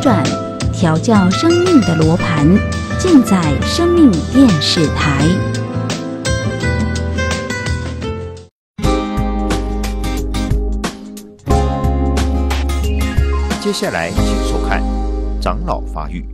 转，调教生命的罗盘，尽在生命电视台。接下来，请收看《长老发育》。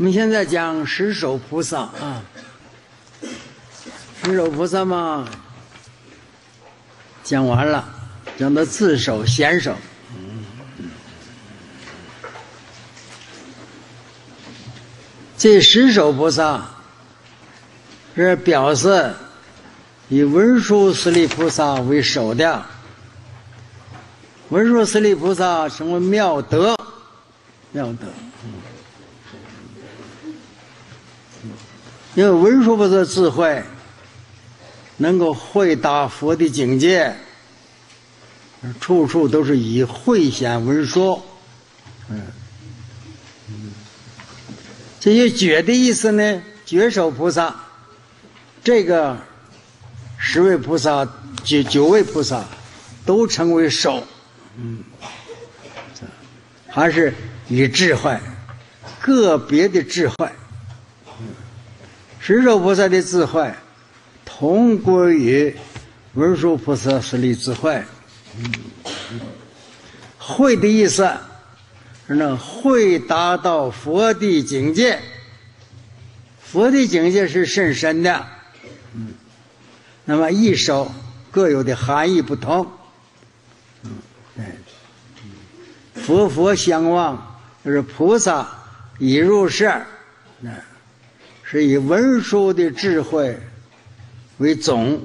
我们现在讲十手菩萨。啊，十手菩萨嘛，讲完了，讲到自手、显手。这十手菩萨是表示以文殊师利菩萨为首的，文殊师利菩萨成为妙德，妙德。因为文殊菩萨智慧能够会达佛的境界，处处都是以慧显文殊。嗯，这些觉的意思呢？觉手菩萨，这个十位菩萨、九九位菩萨都称为手。嗯，还是以智慧，个别的智慧。十手菩萨的智慧，同归于文殊菩萨实力智慧。慧的意思是能慧达到佛的境界。佛的境界是甚深的。嗯，那么一手各有的含义不同。嗯，佛佛相望，就是菩萨已入世。那。是以文殊的智慧为总，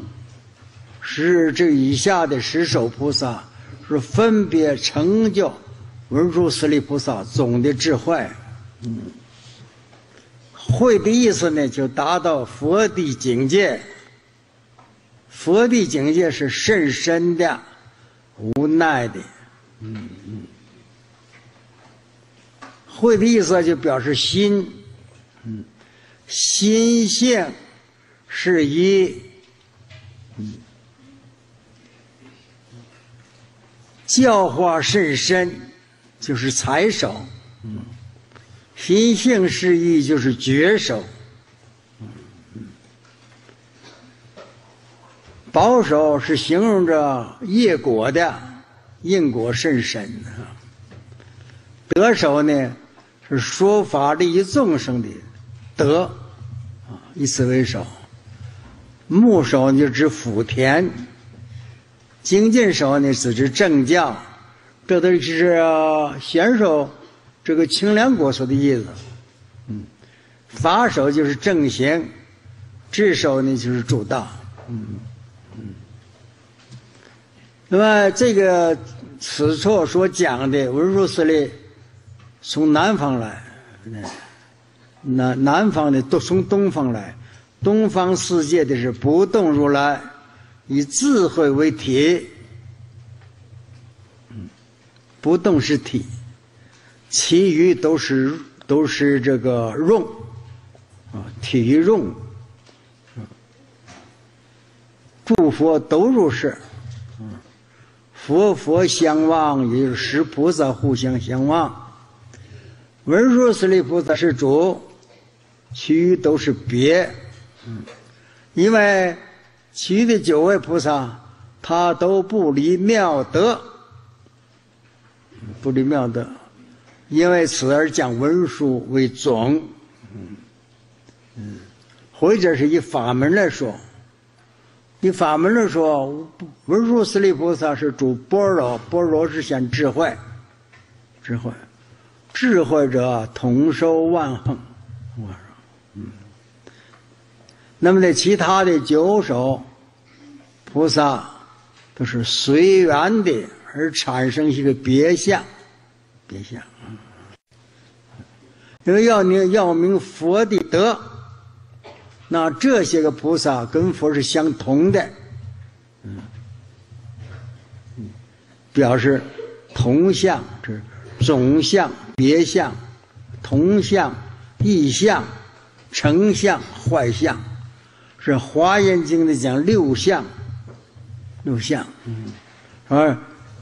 是这以下的十手菩萨是分别成就文殊师利菩萨总的智慧。嗯，慧的意思呢，就达到佛的境界。佛的境界是甚深的、无奈的。嗯嗯，慧的意思就表示心。心性是一教化甚深，就是财手；心性是一就是绝手。保守是形容着业果的因果甚深啊得手呢是说法利益众生的。德，啊，以此为首。木手就指福田，精进手呢是指正教，这都是显手这个清凉果说的意思。嗯，法手就是正行，智手呢就是主道。嗯嗯。那么这个此处所讲的文殊师利，从南方来。南南方的都从东方来，东方世界的是不动如来，以智慧为体，不动是体，其余都是都是这个用，啊，体用，诸佛都如是，佛佛相望，也就是十菩萨互相相望，文殊师利菩萨是主。其余都是别，嗯，因为其余的九位菩萨，他都不离妙德，不离妙德，因为此而讲文殊为总，嗯，嗯，或者是以法门来说，以法门来说，文殊师利菩萨是主般若，般若是显智慧，智慧，智慧者同收万恒，我。那么呢，其他的九首菩萨都是随缘的，而产生一个别相，别相。因为要你要明佛的德，那这些个菩萨跟佛是相同的，嗯，表示同相，这是总相、别相、同相、异相、成相、坏相，是《华严经》里讲六相，六相，嗯，而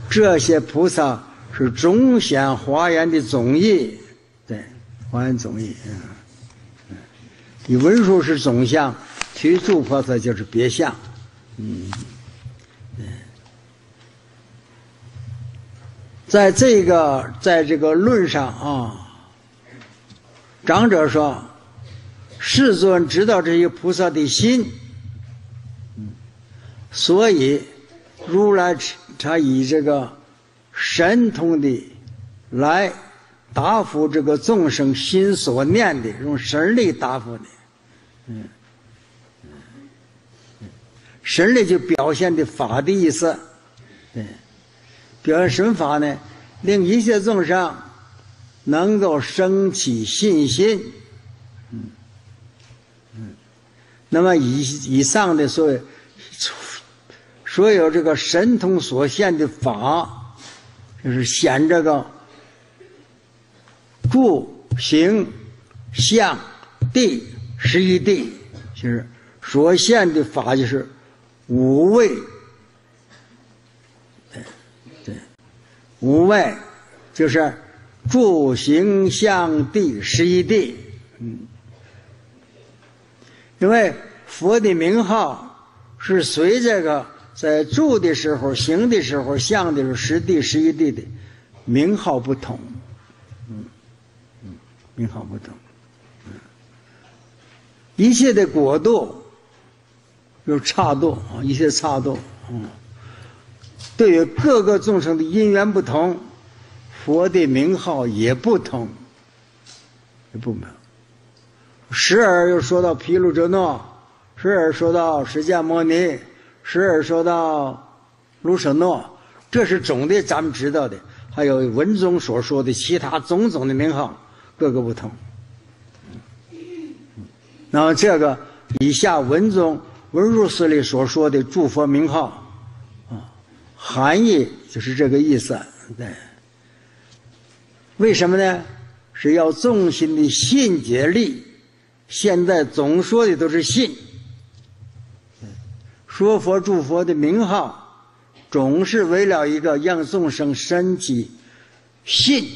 这些菩萨是总显华严的总义。对华严总义，嗯，你文殊是总相，其诸菩萨就是别相，嗯，在这个在这个论上啊，长者说，世尊知道这些菩萨的心，所以如来他以这个神通的来。答复这个众生心所念的，用神力答复的，嗯，神力就表现的法的意思，对，表现什么法呢？令一切众生能够升起信心，嗯，嗯，那么以以上的所有所有这个神通所现的法，就是显这个。住行相地十一地，就是所现的法，就是五位。对对，五位就是住行相地十一地。嗯，因为佛的名号是随这个在住的时候、行的时候、相的时候，十地十一地的名号不同。嗯名号不同，嗯一切的果度有差度啊，一切差度，嗯，对于各个众生的因缘不同，佛的名号也不同，也不同。时而又说到毗卢遮那，时而说到释迦牟尼，时而说到卢舍那，这是总的，咱们知道的。还有文中所说的其他种种的名号。各个不同，那么这个以下文中文殊师里所说的诸佛名号，啊，含义就是这个意思。对，为什么呢？是要众心的信解力。现在总说的都是信，说佛诸佛的名号，总是为了一个让众生升起信，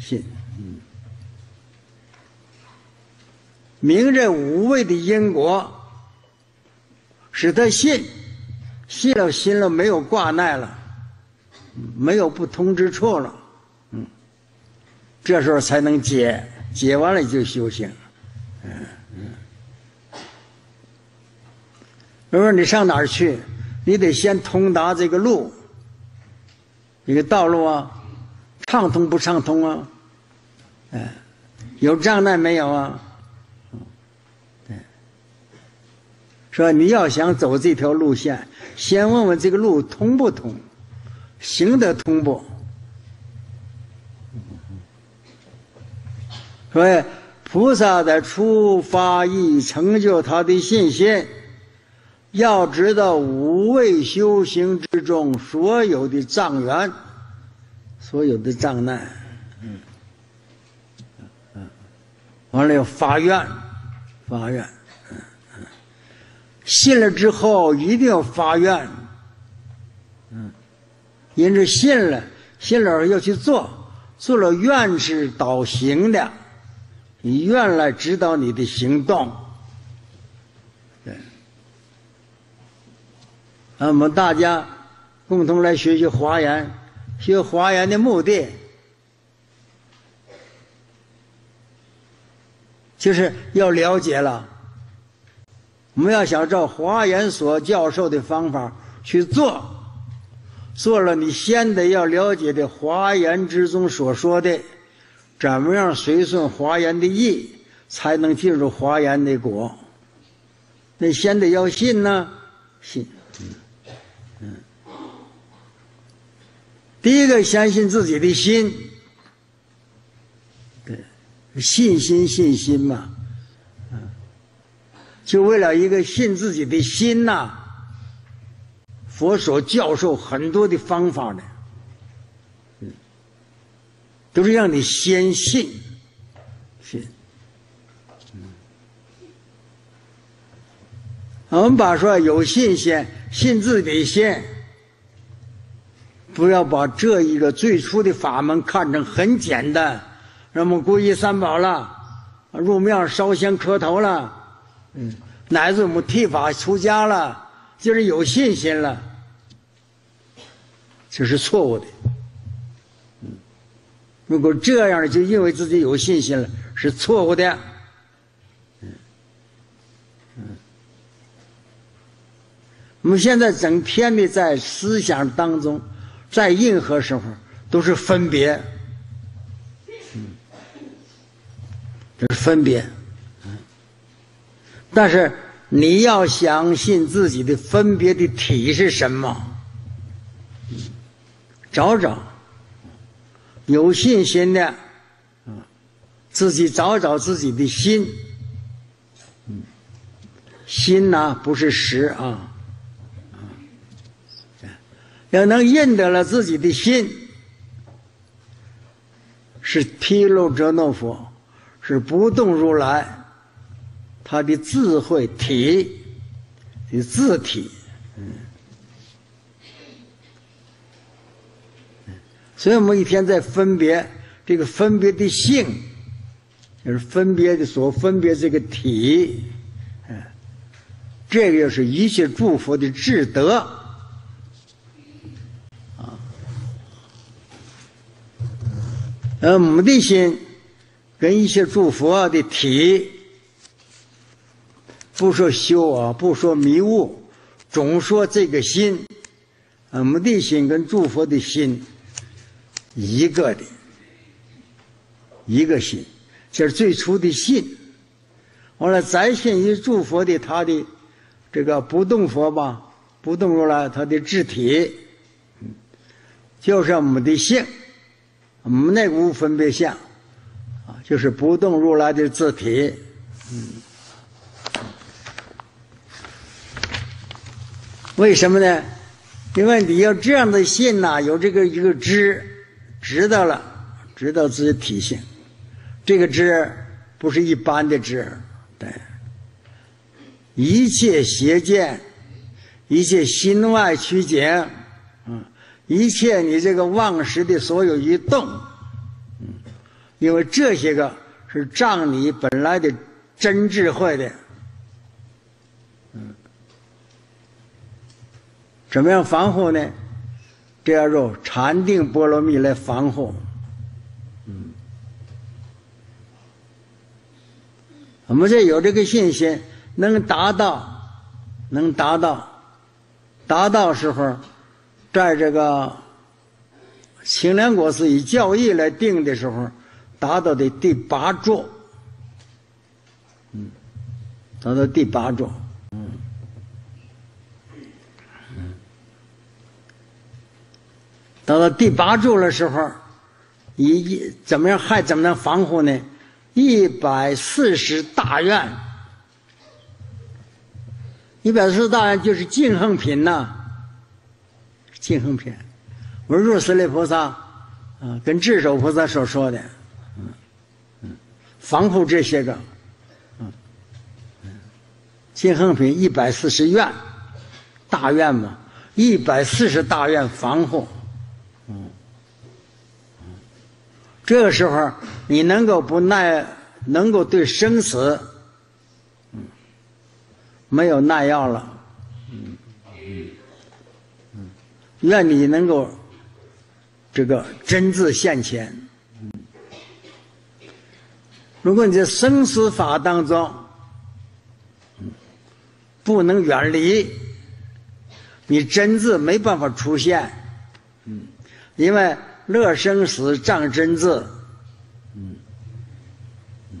信。嗯。明这无畏的因果，使他信，信了心了没有挂碍了，没有不通之处了，嗯，这时候才能解，解完了就修行，嗯嗯。如说你上哪儿去，你得先通达这个路，这个道路啊，畅通不畅通啊？哎，有障碍没有啊？说你要想走这条路线，先问问这个路通不通，行得通不？所以菩萨的出发意成就他的信心，要知道五位修行之中所有的障缘，所有的障难，嗯，嗯，完了要发愿，发愿。嗯嗯。信了之后一定要发愿，嗯，因此信了，信了要去做，做了愿是导行的，你愿来指导你的行动。对，那我们大家共同来学习华严，学华严的目的，就是要了解了。我们要想照华严所教授的方法去做，做了你先得要了解的华严之中所说的，怎么样随顺华严的意，才能进入华严的果。那先得要信呢，信，嗯，第一个相信自己的心，对，信心，信心嘛，嗯，就为了一个信自己的心呐。佛所教授很多的方法呢，都是让你先信，信。我们把说有信心，信自己的心，不要把这一个最初的法门看成很简单。什么皈依三宝了，入庙烧香磕头了，嗯，乃至我们剃发出家了，就是有信心了，这是错误的。如果这样就认为自己有信心了，是错误的。嗯，我们现在整天的在思想当中，在任何时候都是分别。嗯这是分别，但是你要相信自己的分别的体是什么？找找，有信心的，自己找找自己的心，心呢不是实啊，要能认得了自己的心，是披露者诺佛。是不动如来，他的智慧体的字体，所以我们一天在分别这个分别的性，就是分别的所分别这个体，嗯，这个就是一切诸佛的智德，啊，呃，我们的心。跟一些诸佛的体，不说修啊，不说迷雾，总说这个心，我们的心跟诸佛的心一个的，一个心，这是最初的信。完了，再信于诸佛的他的这个不动佛吧，不动如来他的智体，就是我们的性，我们那个无分别相。就是不动如来的字体，嗯，为什么呢？因为你要这样的信呐，有这个一个知，知道了，知道自己体性，这个知不是一般的知，对，一切邪见，一切心外取景，嗯，一切你这个妄识的所有一动。嗯因为这些个是仗你本来的真智慧的，嗯，怎么样防护呢？这要用禅定波罗蜜来防护，嗯，我们这有这个信心，能达到，能达到，达到时候，在这个清凉果是以教义来定的时候。达到的第八座，嗯，达到第八座，嗯，嗯，达到第八柱的时候，一一怎么样还怎么能防护呢？一百四十大愿，一百四十大愿就是净恒品呐，净恒品，文殊师利菩萨啊，跟智首菩萨所说的。嗯防护这些个，嗯，净恒品一百四十愿，大愿嘛，一百四十大愿防护，嗯，这个时候你能够不耐，能够对生死，没有耐药了，嗯嗯，愿你能够这个真字现前。如果你在生死法当中，不能远离，你真字没办法出现，嗯，因为乐生死障真字，嗯嗯，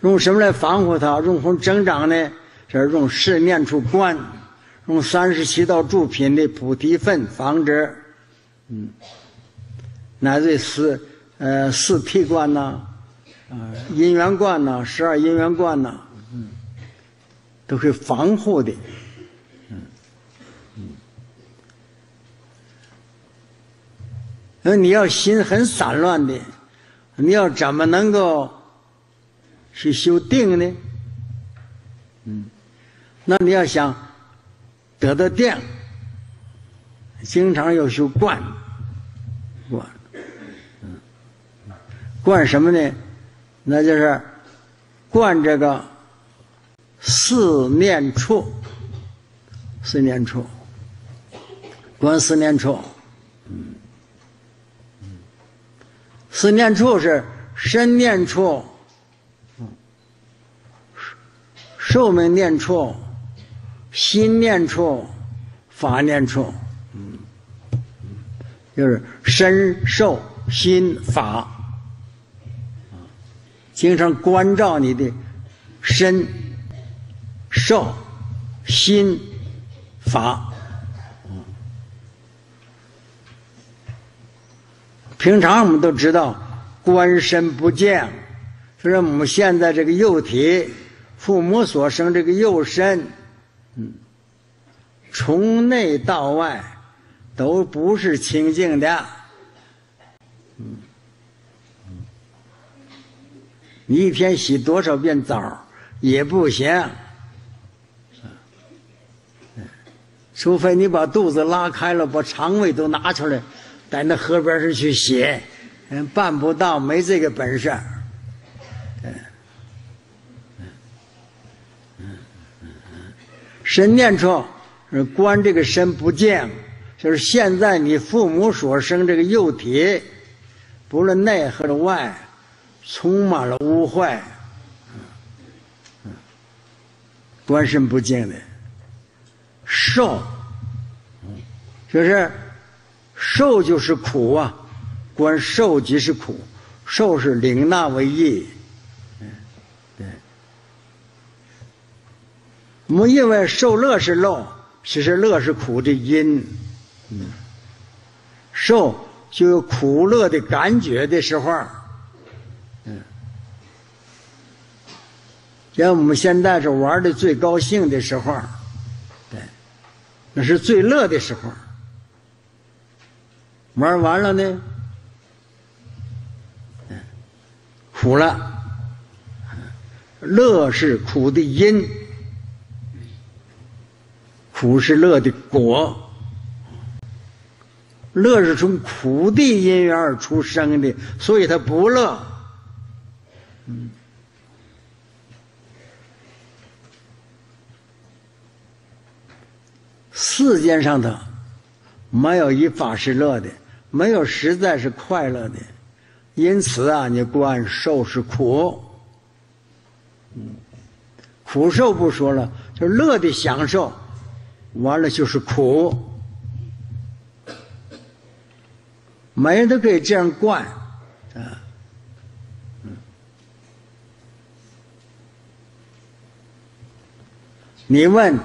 用什么来防护它？用红增长呢？是用四念处观，用三十七道助品的菩提分防止，嗯，乃至是。呃四谛观呐，啊因缘观呐，十二因缘观呐，嗯，都会防护的，嗯嗯。那你要心很散乱的，你要怎么能够去修定呢？嗯，那你要想得到定，经常要修观，观，嗯，观什么呢？那就是观这个四念处，四念处，观四念处，嗯，四念处是身念处。寿命念处、心念处、法念处，嗯，就是身、受、心、法，经常关照你的身、受、心、法。平常我们都知道，观身不见，就是我们现在这个幼体。父母所生这个幼身，嗯，从内到外都不是清净的，嗯，你一天洗多少遍澡也不行，除非你把肚子拉开了，把肠胃都拿出来，在那河边上去洗，嗯，办不到，没这个本事。身念处观这个身不净，就是现在你父母所生这个幼体，不论内和外，充满了污秽，观身不净的受，就是受就是苦啊，观受即是苦，受是领纳为义。我们因为受乐是乐，其实乐是苦的因，嗯，受就有苦乐的感觉的时候，嗯，像我们现在是玩的最高兴的时候，对，那是最乐的时候，玩完了呢，苦了，乐是苦的因。苦是乐的果，乐是从苦的因缘而出生的，所以他不乐。世间上头没有一法是乐的，没有实在是快乐的，因此啊，你观受是苦，苦受不说了，就乐的享受。完了就是苦，每人都可以这样惯，啊，你问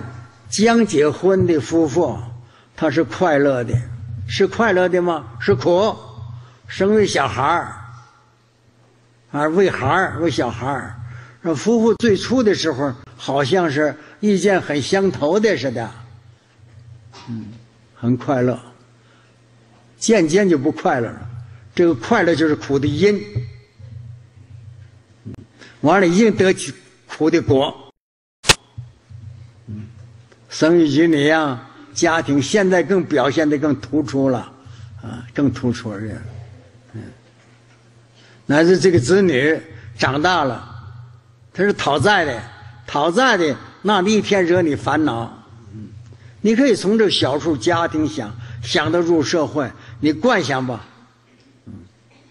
将结婚的夫妇，他是快乐的，是快乐的吗？是苦，生为小孩儿，啊，为孩儿，为小孩儿。说夫妇最初的时候，好像是意见很相投的似的。嗯，很快乐，渐渐就不快乐了。这个快乐就是苦的因，完了应得起苦的果。嗯，生育子女啊，家庭现在更表现的更突出了，啊，更突出了。嗯，乃至这个子女长大了，他是讨债的，讨债的那一天惹你烦恼。嗯你可以从这小处家庭想想到入社会，你惯想吧。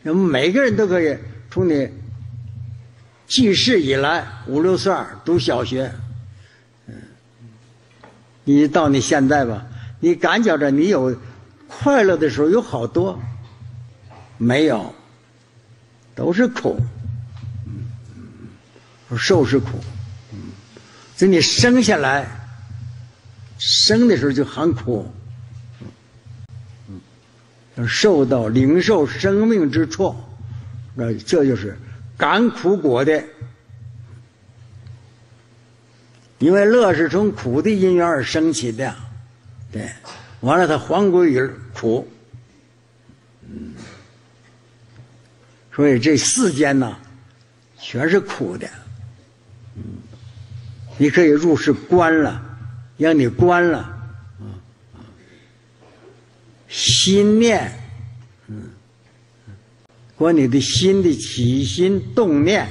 嗯，每个人都可以从你记事以来五六岁读小学，你到你现在吧，你感觉着你有快乐的时候有好多，没有，都是苦。嗯，受是苦。嗯，这你生下来。生的时候就很苦，受到灵受生命之处，那这就是甘苦果的，因为乐是从苦的因缘而生起的，对，完了它还归于苦，嗯，所以这世间呢，全是苦的，你可以入世观了，让你观了，心念，嗯。管你的心的起心动念，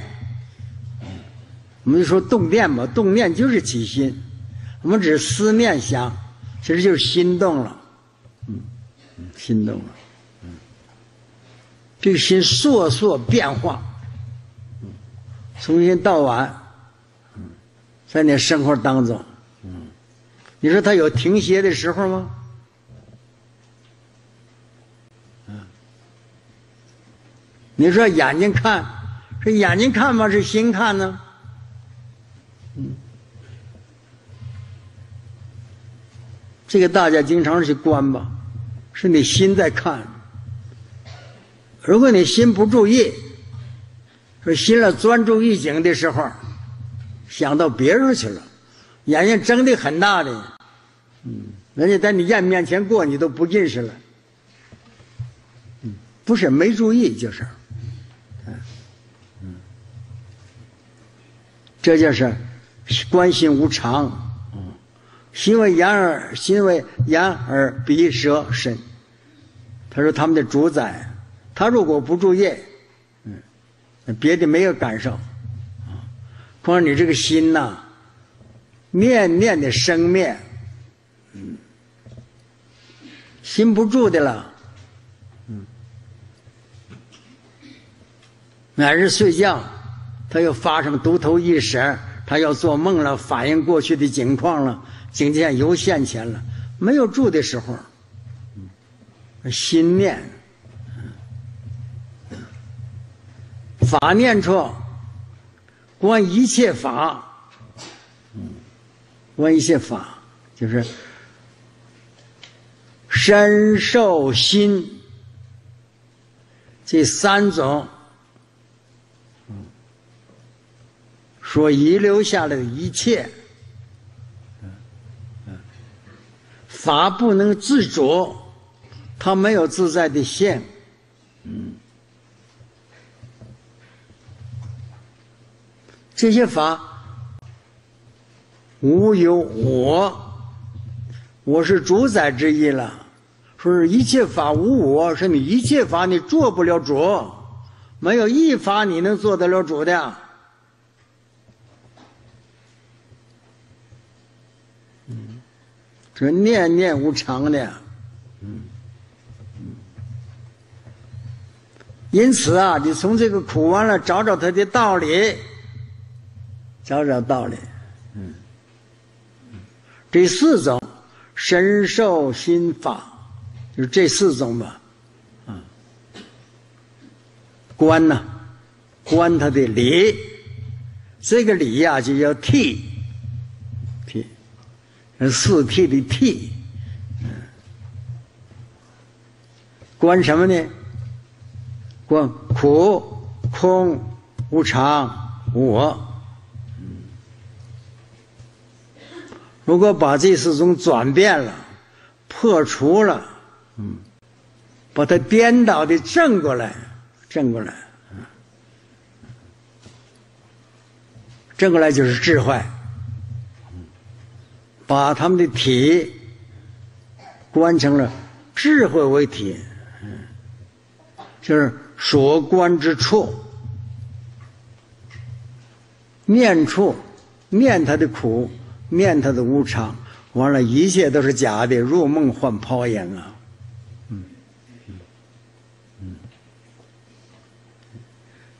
我们就说动念嘛，动念就是起心，我们只思念想，其实就是心动了，嗯，心动了，嗯，这个心烁烁变化，嗯，从新到晚，在你生活当中，嗯，你说他有停歇的时候吗？你说眼睛看，是眼睛看吗？是心看呢？这个大家经常去观吧，是你心在看。如果你心不注意，说心了专注一景的时候，想到别处去了，眼睛睁的很大的，嗯，人家在你眼面前过，你都不认识了。嗯，不是没注意，就是。嗯这就是观心无常，心为眼耳，心为眼耳鼻舌身。他说他们的主宰，他如果不注意，嗯，别的没有感受，啊，况你这个心呐，念念的生灭，嗯，心不住的了，嗯，每日睡觉。他又发生独头意识，他要做梦了，反映过去的景况了，境界又现前了。没有住的时候，心念，法念处，观一切法，观一切法，就是身受心这三种。所遗留下来的一切，法不能自主，它没有自在的性，嗯，这些法无有我，我是主宰之一了。说是一切法无我，是你一切法你做不了主，没有一法你能做得了主的。这念念无常的，嗯，因此啊，你从这个苦完了找找它的道理，找找道理，嗯，这四种身受心法，就这四种吧，啊，观呢，观它的理，这个理呀就叫谛。四谛的谛，观什么呢？观苦、空、无常、无我。如果把这四种转变了、破除了，嗯，把它颠倒的正过来，正过来，正过来就是智慧。把他们的体观成了智慧为体，嗯，就是所观之处，念处，念他的苦，念他的无常，完了，一切都是假的，入梦幻泡影啊，嗯嗯嗯，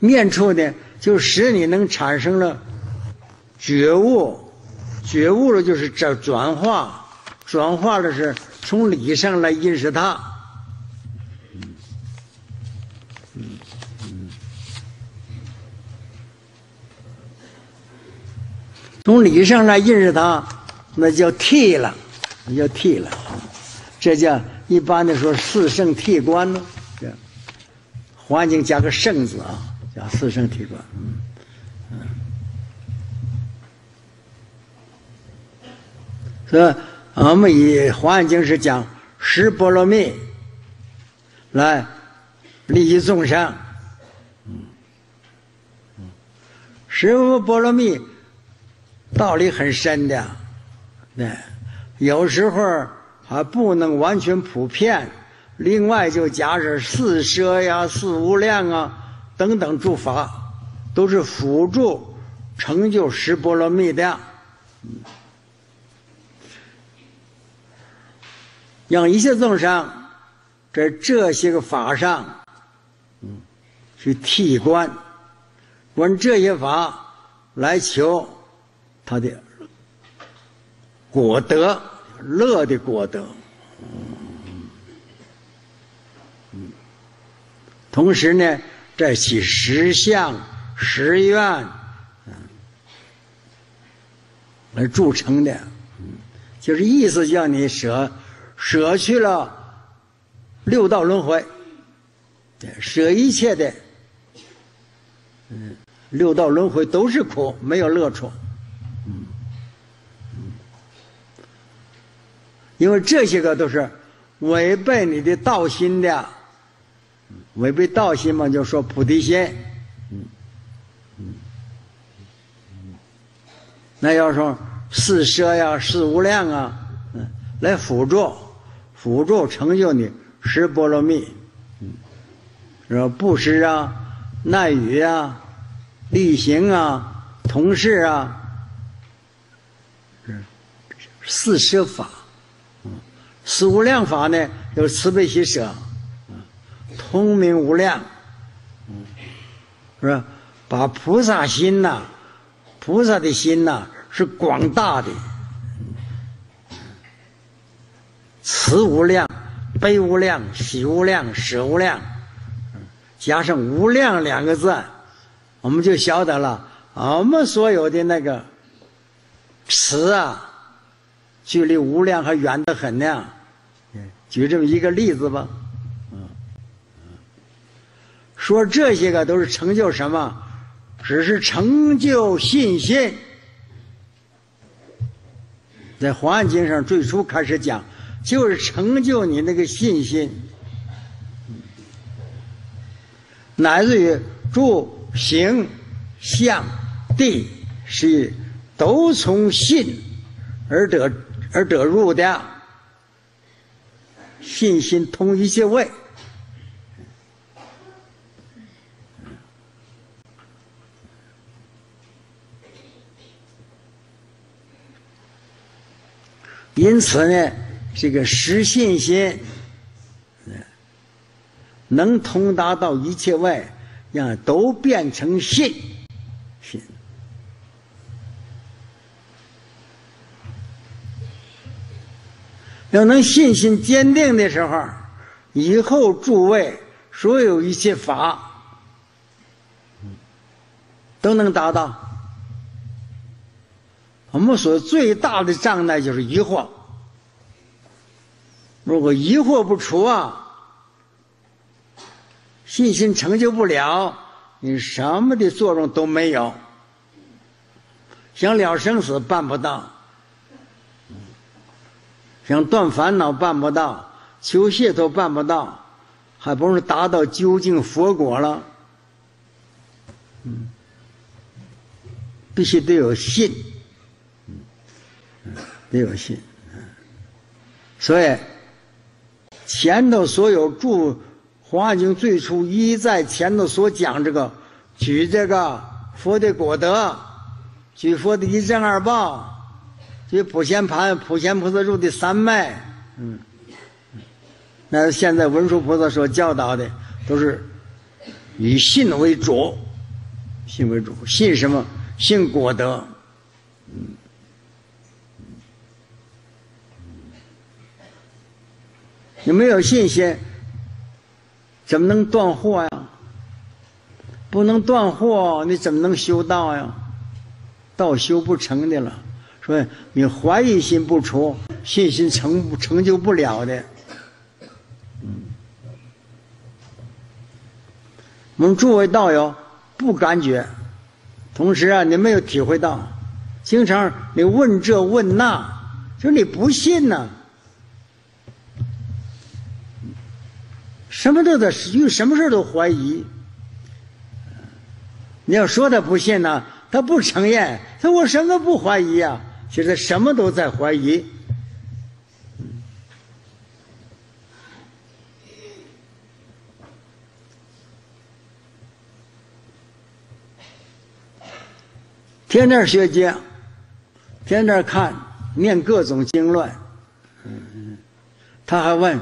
念处呢，就使你能产生了觉悟。觉悟了就是这转化，转化的是从理上来认识它。从理上来认识它，那叫剃了，那叫剃了。这叫一般的说四圣剃观呢，环境加个圣字啊，叫四圣剃观。所以我们以环境是讲十波罗蜜来利益众生。嗯嗯，十波罗蜜道理很深的，对，有时候还不能完全普遍。另外，就加上四摄呀、四无量啊等等诸法，都是辅助成就十波罗蜜的。让一切众生在这些个法上，嗯，去替观，观这些法来求他的果德，乐的果德。同时呢，再起十相、十愿，来铸成的，就是意思叫你舍舍去了六道轮回，舍一切的，嗯，六道轮回都是苦，没有乐处，嗯，因为这些个都是违背你的道心的。违背道心嘛，就说菩提心。嗯嗯那要说四摄呀、四无量啊，嗯，来辅助辅助成就你十波罗蜜。嗯，说布施啊、耐语啊、力行啊、同事啊，是四摄法。嗯，四无量法呢，有慈悲喜舍。嗯通明无量，嗯，是吧？把菩萨心呐，菩萨的心呐是广大的，慈无量、悲无量、喜无量、舍无量，加上“无量”两个字，我们就晓得了。我们所有的那个慈啊，距离无量还远得很呢。举这么一个例子吧。嗯说这些个都是成就什么？只是成就信心。在《华经》上最初开始讲，就是成就你那个信心，乃至于住、行、相、地，是都从信而得而得入的。信心通一切位。因此呢，这个实信心，能通达到一切外，让都变成信，信。要能信心坚定的时候，以后诸位所有一切法，都能达到。我们所最大的障碍就是疑惑。如果疑惑不除啊，信心成就不了，你什么的作用都没有。想了生死办不到，想断烦恼办不到，求解脱办不到，还不如达到究竟佛果了。嗯，必须得有信。得有信，所以前头所有注《黄华经》最初一在前头所讲这个，举这个佛的果德，举佛的一正二报，举普贤盘、普贤菩萨入的三昧，嗯，那现在文殊菩萨所教导的都是以信为主，信为主，信什么？信果德，嗯。你没有信心，怎么能断货呀？不能断货，你怎么能修道呀？道修不成的了。所以你怀疑心不除，信心成成就不了的。我们诸位道友不感觉，同时啊，你没有体会到，经常你问这问那，就你不信呢。什么都在遇什么事都怀疑。你要说他不信呢，他不承认，他我什么不怀疑啊？其实什么都在怀疑。天天学经，天天看念各种经论，他还问。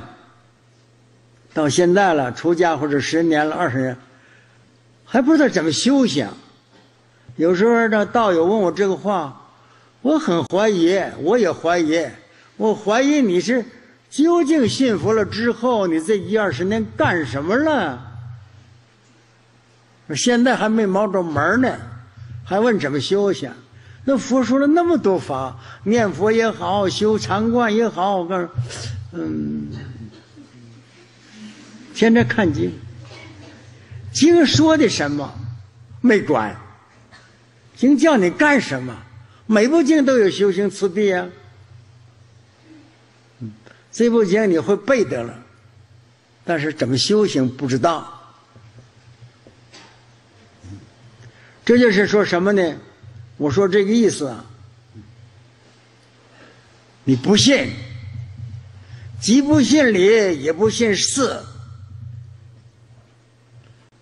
到现在了，出家或者十年了、二十年，还不知道怎么修行。有时候这道友问我这个话，我很怀疑，我也怀疑，我怀疑你是究竟信佛了之后，你这一二十年干什么了？现在还没摸着门呢，还问怎么修行？那佛说了那么多法，念佛也好，修禅观也好，我告诉，嗯。天天看经，经说的什么没管，经叫你干什么，每部经都有修行次第啊。这部经你会背得了，但是怎么修行不知道。这就是说什么呢？我说这个意思啊，你不信，既不信理，也不信事。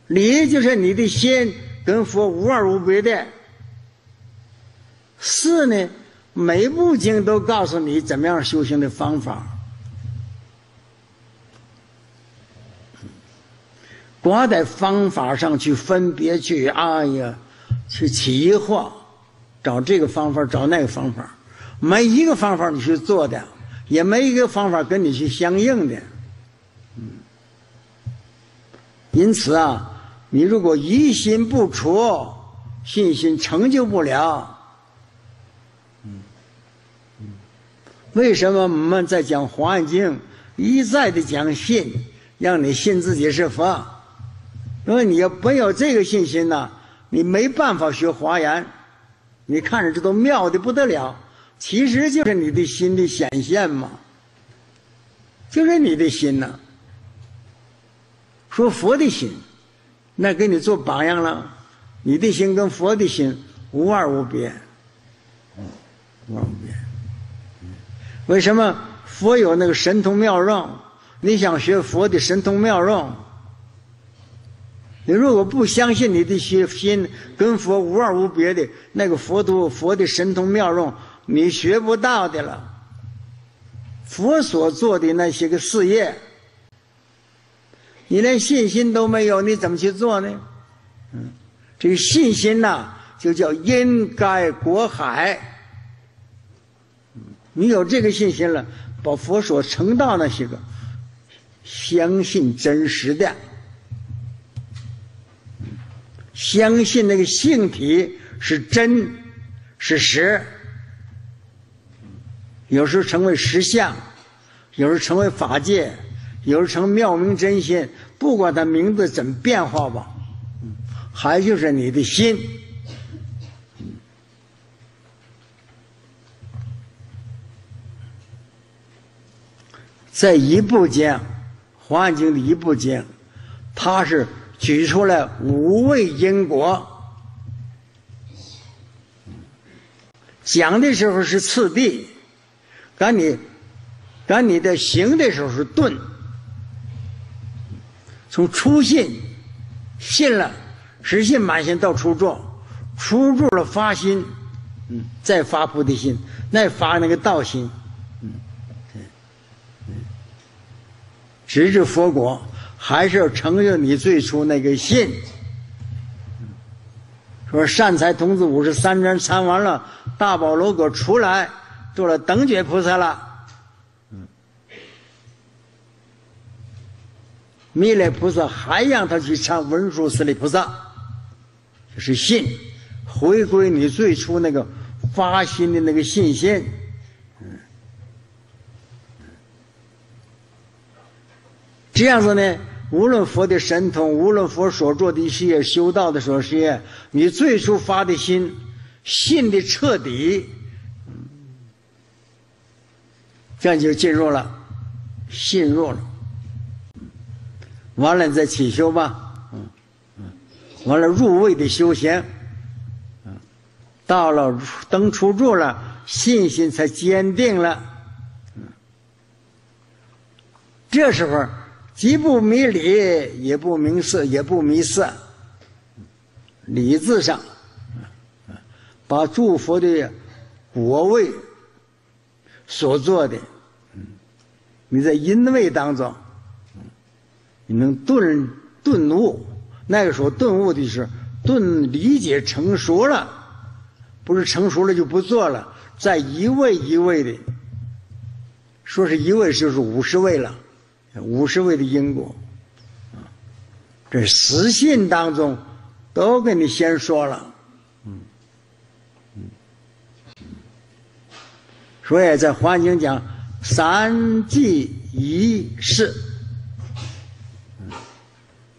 理就是你的心跟佛无二无别的，事呢，每部经都告诉你怎么样修行的方法，光在方法上去分别去，哎呀，去起疑惑，找这个方法，找那个方法，没一个方法你去做的，也没一个方法跟你去相应的，嗯。因此啊。你如果疑心不除，信心成就不了。为什么我们在讲《华严经》，一再的讲信，让你信自己是佛？因为你要没有这个信心呢，你没办法学华严。你看着这都妙的不得了，其实就是你的心的显现嘛，就是你的心呐。说佛的心。那给你做榜样了，你的心跟佛的心无二无别，无二无别。为什么佛有那个神通妙用？你想学佛的神通妙用，你如果不相信你的心心跟佛无二无别的那个佛都佛的神通妙用，你学不到的了。佛所做的那些个事业。你连信心都没有，你怎么去做呢？嗯，这个信心呐，就叫因该果海。你有这个信心了，把佛所成道那些个，相信真实的，相信那个性体是真是实，有时候成为实相，有时候成为法界。有时成妙明真心，不管他名字怎么变化吧，还就是你的心。在一部经《华严经》的一部经，他是举出来五味因果，讲的时候是次第，赶你赶你的行的时候是顿。从初信，信了，实信满心到初住，初住了发心，嗯，再发菩提心，再发那个道心，嗯，对，直至佛果，还是要承认你最初那个信。说善财童子五十三人参完了，大宝罗果出来，做了等觉菩萨了。弥勒菩萨还让他去唱文殊师利菩萨，就是信，回归你最初那个发心的那个信心。这样子呢，无论佛的神通，无论佛所做的一些修道的所事业，你最初发的心，信的彻底，这样就进入了，信入了。完了你再起修吧，嗯嗯，完了入位的修行，嗯，到了登出柱了，信心才坚定了，嗯，这时候。既不迷理，也不明色，也不迷色。理字上，把诸佛的果位所做的，你在因位当中，你能顿顿悟。那个时候顿悟的是顿理解成熟了，不是成熟了就不做了，在一位一位的，说是一位就是五十位了。五十位的因果，这实信当中都给你先说了，嗯嗯，所以在环境讲三记一事，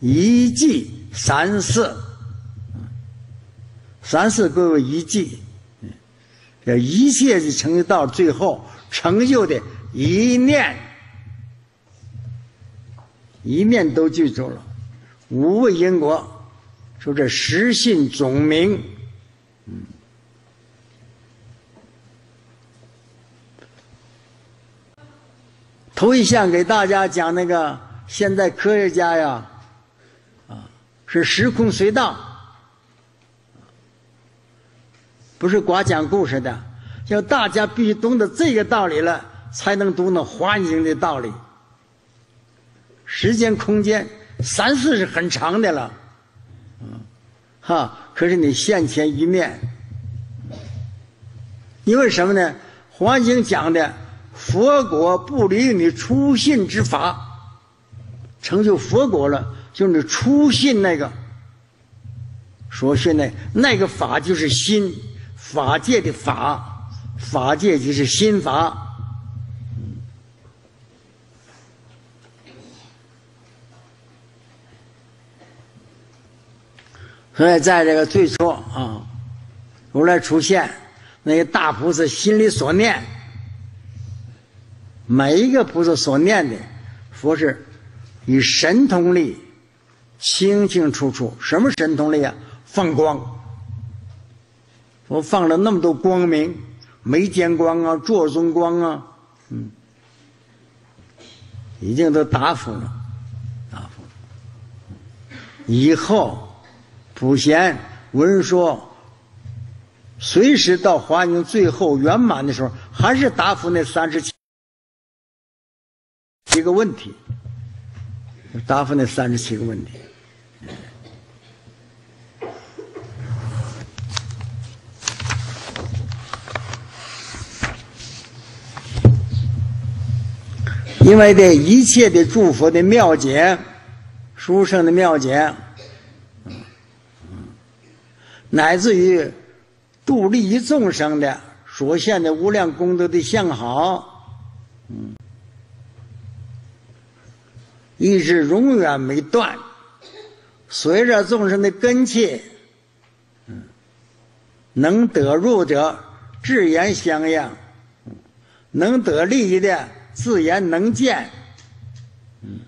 一记三四，三四归为一记，这一切的成就到最后成就的一念。一面都记住了，无为因果，说这实信总名，嗯，头一项给大家讲那个，现在科学家呀，是时空隧道，不是光讲故事的，要大家必须懂得这个道理了，才能懂得环境的道理。时间、空间，三四是很长的了，嗯，哈。可是你现前一面，因为什么呢？环境讲的佛果不离你初信之法，成就佛果了，就是你初信那个所信的那个法，就是心法界的法，法界就是心法。所以，在这个最初啊，如来出现，那些大菩萨心里所念，每一个菩萨所念的，佛是以神通力清清楚楚。什么神通力啊？放光，我放了那么多光明，眉间光啊，坐中光啊，嗯，已经都答复了，答复了，以后。普贤闻说，随时到华境最后圆满的时候，还是答复那三十七一个问题，答复那三十七个问题。因为这一切的诸佛的妙解，书生的妙解。乃至于度利益众生的所现的无量功德的相好，嗯，一直永远没断。随着众生的根器，嗯，能得入者智言相应，能得利益的自言能见，嗯，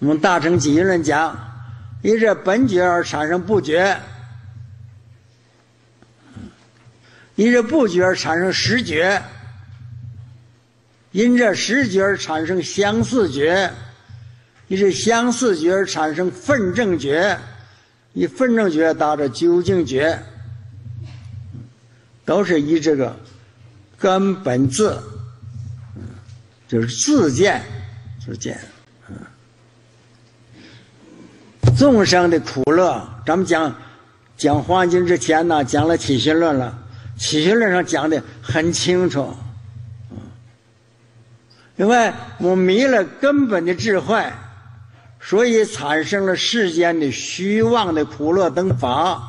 我们大乘经论讲。因这本觉而产生不觉，因这不觉而产生实觉，因这实觉而产生相似觉，因这相似觉而产生分正觉，以分正觉达到究竟觉，都是以这个根本自，就是自见，自见。众生的苦乐，咱们讲讲环境之前呢，讲了起心论了。起心论上讲的很清楚，因为我迷了根本的智慧，所以产生了世间的虚妄的苦乐等法。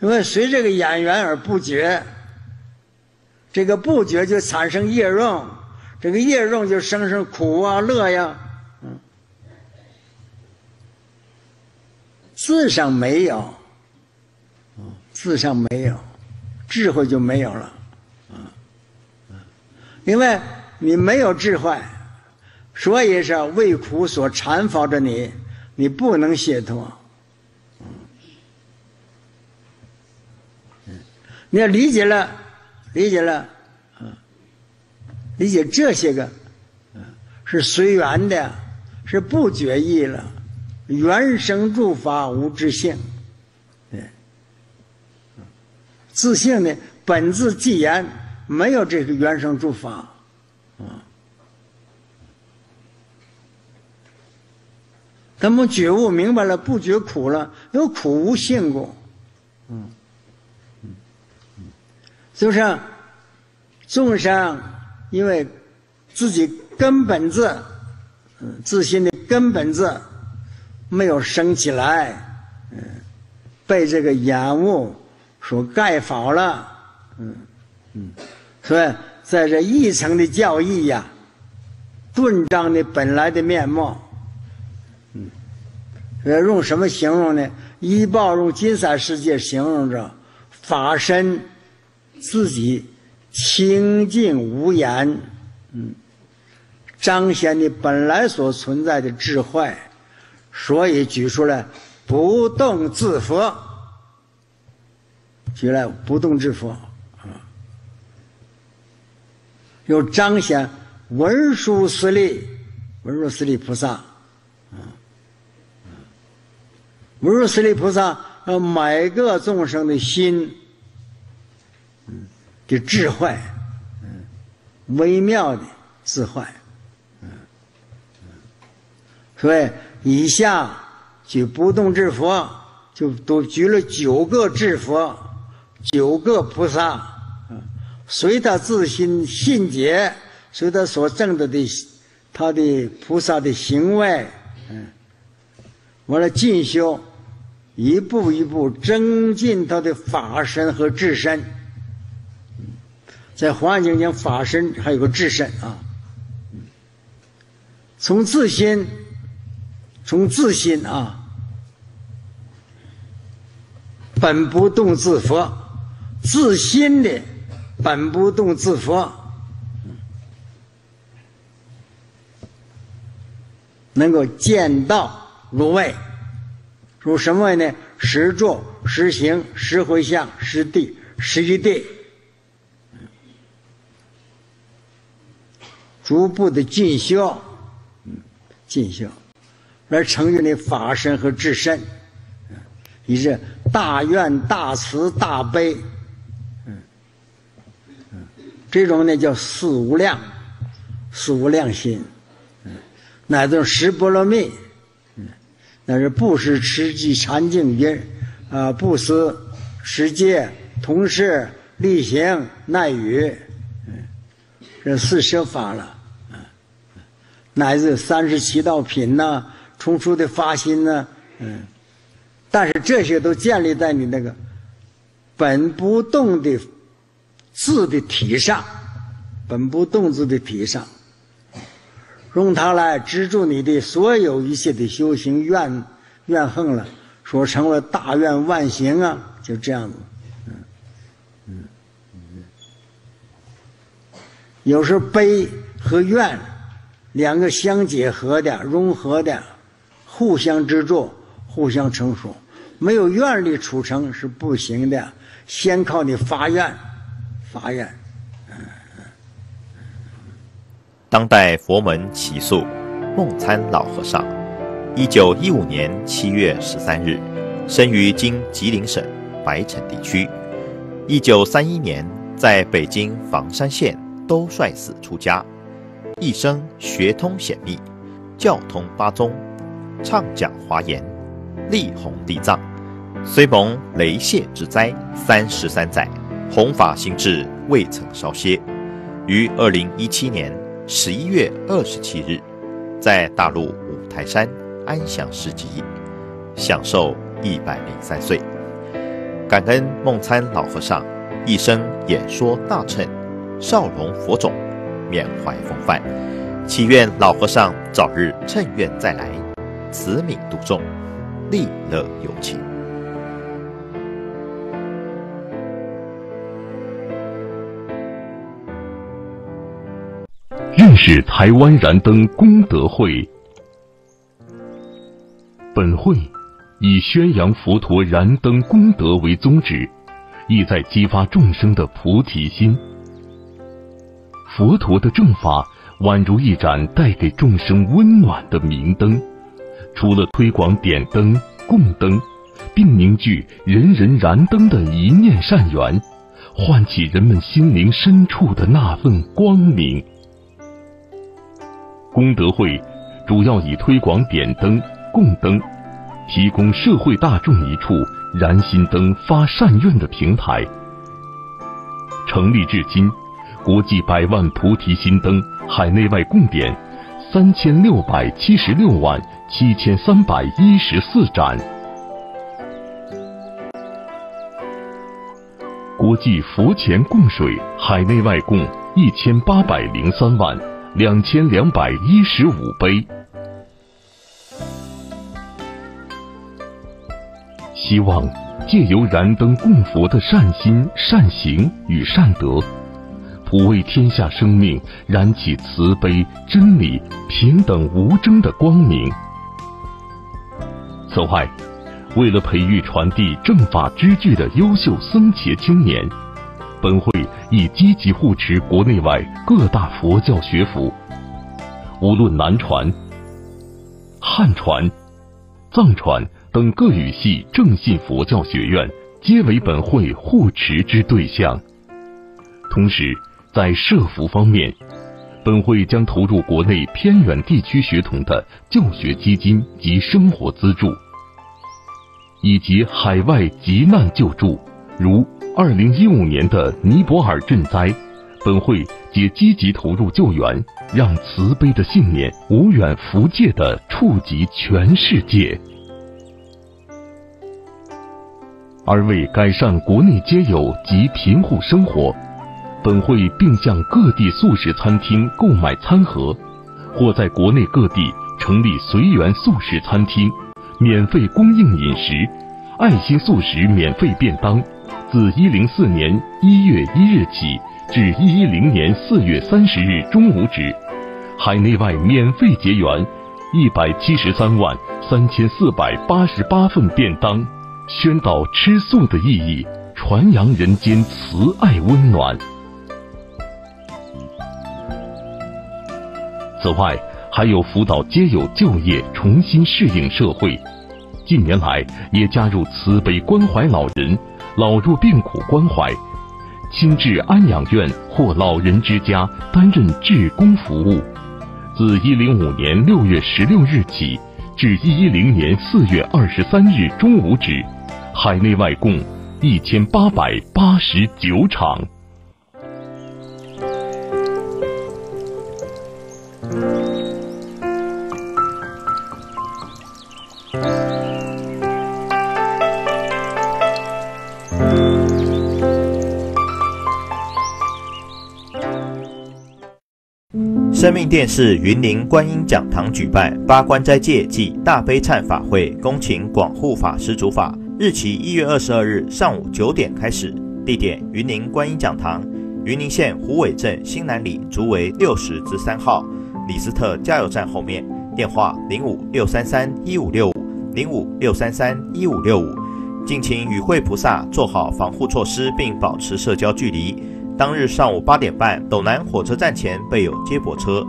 因为随这个眼缘而不觉，这个不觉就产生业用，这个业用就生生苦啊乐呀，嗯，字上没有，字上没有，智慧就没有了，因为你没有智慧，所以是为苦所缠缚着你，你不能解脱。你要理解了，理解了，啊，理解这些个，是随缘的，是不决意了，原生诸法无自性，对，自性呢本自既然没有这个原生诸法，啊，他们觉悟明白了，不觉苦了，有苦无性过，嗯。就是众生因为自己根本字，嗯，自信的根本字没有升起来，嗯，被这个烟雾所盖好了，嗯嗯，所以在这一层的教义呀，顿彰的本来的面貌，嗯，用什么形容呢？一报用金山世界形容着法身。自己清净无言，嗯，彰显你本来所存在的智慧，所以举出来不动自佛，举来不动之佛啊，又彰显文殊师利，文殊师利菩萨，啊，文殊师利菩萨呃每个众生的心。就智慧，嗯，微妙的智慧，嗯，所以以下举不动智佛，就都举了九个智佛，九个菩萨，嗯，随他自心信解，随他所证得的他的菩萨的行为，嗯，完了进修，一步一步增进他的法身和智身。在华严经讲法身还有个智身啊，从自心，从自心啊，本不动自佛，自心的本不动自佛，能够见到如位，如什么位呢？实坐、实行、实回向、实地、实一地。逐步的进修，嗯，进修，来成就你法身和智身，嗯，以这大愿、大慈、大悲，嗯，嗯，这种呢叫四无量，四无量心，嗯，乃至十波罗蜜，嗯，那是布施、持戒、禅净、因，啊，布施、持戒、同事、力行、耐语，嗯，这四摄法了。乃至三十七道品呐，重出的发心呐，嗯，但是这些都建立在你那个本不动的字的体上，本不动字的体上，用它来资助你的所有一切的修行怨怨恨了，说成了大愿万行啊，就这样子，嗯。嗯。嗯，有时悲和怨。两个相结合的、融合的，互相制作、互相成熟，没有愿力促成是不行的。先靠你发愿，发愿。当代佛门起诉梦参老和尚，一九一五年七月十三日，生于今吉林省白城地区。一九三一年，在北京房山县兜率寺出家。一生学通显密，教通八宗，畅讲华严，力弘地藏。虽蒙雷泄之灾三十三载，弘法心志未曾稍歇。于二零一七年十一月二十七日，在大陆五台山安详示寂，享寿一百零三岁。感恩梦参老和尚一生演说大乘，少龙佛种。缅怀风范，祈愿老和尚早日趁愿再来，慈悯度众，利乐有情。认识台湾燃灯功德会。本会以宣扬佛陀燃灯功德为宗旨，意在激发众生的菩提心。佛陀的正法宛如一盏带给众生温暖的明灯，除了推广点灯、供灯，并凝聚人人燃灯的一念善缘，唤起人们心灵深处的那份光明。功德会主要以推广点灯。供灯，提供社会大众一处燃心灯、发善愿的平台。成立至今，国际百万菩提心灯海内外共点三千六百七十六万七千三百一十四盏。国际佛前供水海内外供一千八百零三万两千两百一十五杯。希望借由燃灯供佛的善心、善行与善德，普为天下生命燃起慈悲、真理、平等、无争的光明。此外，为了培育传递正法之具的优秀僧伽青年，本会已积极护持国内外各大佛教学府，无论南传、汉传、藏传。等各语系正信佛教学院皆为本会护持之对象。同时，在设福方面，本会将投入国内偏远地区学童的教学基金及生活资助，以及海外急难救助，如二零一五年的尼泊尔赈灾，本会皆积极投入救援，让慈悲的信念无远弗届地触及全世界。而为改善国内街友及贫户生活，本会并向各地素食餐厅购买餐盒，或在国内各地成立随缘素食餐厅，免费供应饮食，爱心素食免费便当，自一零四年一月一日起至一一零年四月三十日中午止，海内外免费结缘一百七十三万三千四百八十八份便当。宣导吃素的意义，传扬人间慈爱温暖。此外，还有辅导街友就业、重新适应社会。近年来，也加入慈悲关怀老人、老弱病苦关怀、亲至安养院或老人之家担任志工服务。自一零五年六月十六日起至一一零年四月二十三日中午止。海内外共一千八百八十九场。生命电视云林观音讲堂举办八关斋戒暨大悲忏法会，恭请广护法师主法。日期一月二十二日上午九点开始，地点云林观音讲堂，云林县虎尾镇新南里竹围六十之三号李斯特加油站后面，电话零五六三三一五六五零五六三三一五六五，敬请与会菩萨做好防护措施，并保持社交距离。当日上午八点半，斗南火车站前备有接驳车。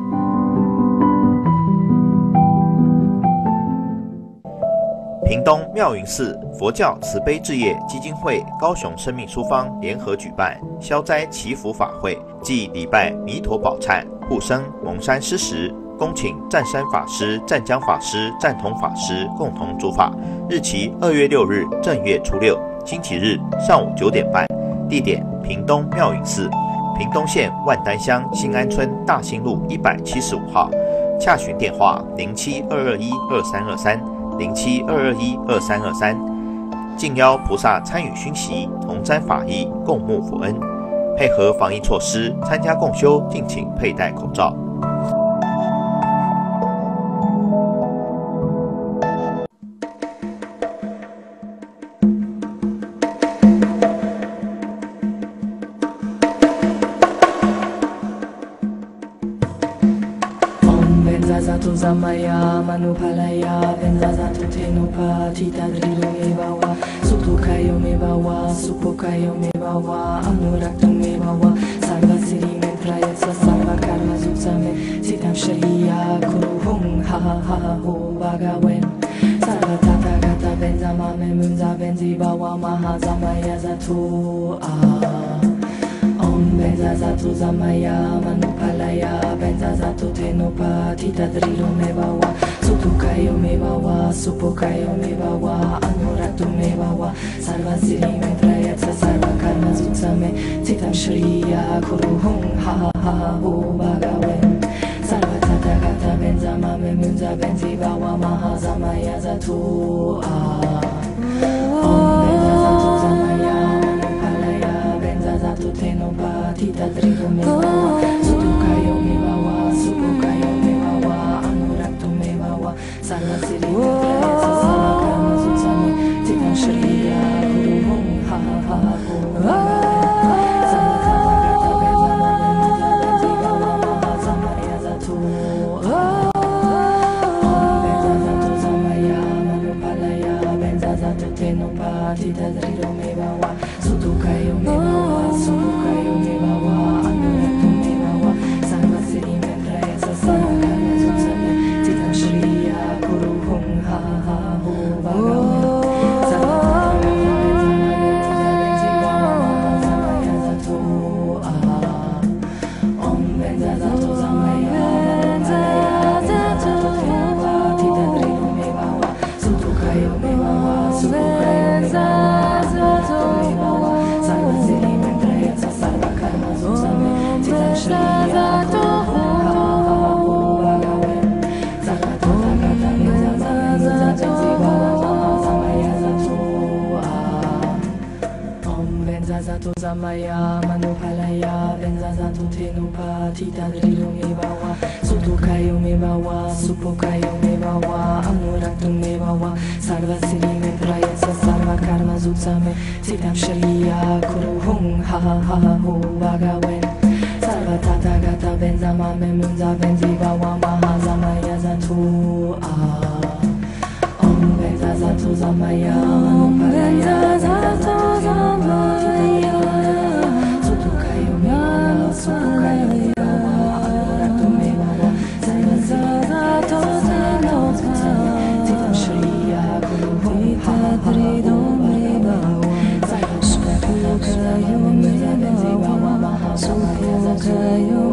屏东妙云寺佛教慈悲置业基金会、高雄生命书坊联合举办消灾祈福法会，即礼拜弥陀宝忏、护生蒙山施食，恭请湛山法师、湛江法师、湛同法师共同主法。日期二月六日正月初六，星期日上午九点半，地点屏东妙云寺，屏东县万丹乡新安村大兴路一百七十五号，洽询电话零七二二一二三二三。零七二二一二三二三，敬邀菩萨参与熏习，同沾法益，共沐佛恩。配合防疫措施参加共修，敬请佩戴口罩。Mebawa Anuraktu Mebawa Sarva Siri Mentrayatsa Sarva Karma Zutsame Sitam Shriya Kuru Hum Ha Ha Ha Ho Bhagawen Sarva Tata Gata Benzamame Munza Benzi Bawa Maha Zamaya Zatu Ah benza zatu zamaya manupalaya benza zatu tenupa tita drilo me bawa. Sutukayo me bawa supokayo me bawa anuratu me bawa. Sarva siri me 삶아가는 속삼에 직탐슈리야 구루홍 하하하하 오바가웬 살바타타가타 벤자마메 문자 벤지바와 마하자마야자투아 벤자자투자마야 팔라야 벤자자투테노바 티타드리고메 Sato Zamaya Manopalaya Benza Santo Tenupa Tita Drilo Mebawa Suto Kayo Mebawa Supo Kayo Mebawa Anuraktu Mebawa Sarva Siri Metraya sarva Karma Zutsame Sitam Sharia Kuru Hum Ha Ha Ha Ha Ho Bagawen Sarva Tata Gata Benza Mame Munza Benzi Bawa Maha Zamaya Zato Ah Om Benza Zato Zamaya Om Benza Zato Zamaya 가요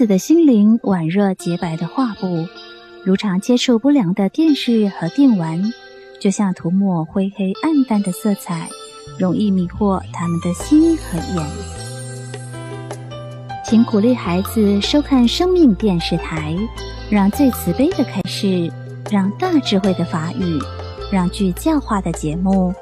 子的心灵宛若洁白的画布，如常接触不良的电视和电玩，就像涂抹灰黑暗淡的色彩，容易迷惑他们的心和眼。请鼓励孩子收看生命电视台，让最慈悲的开示，让大智慧的法语，让具教化的节目，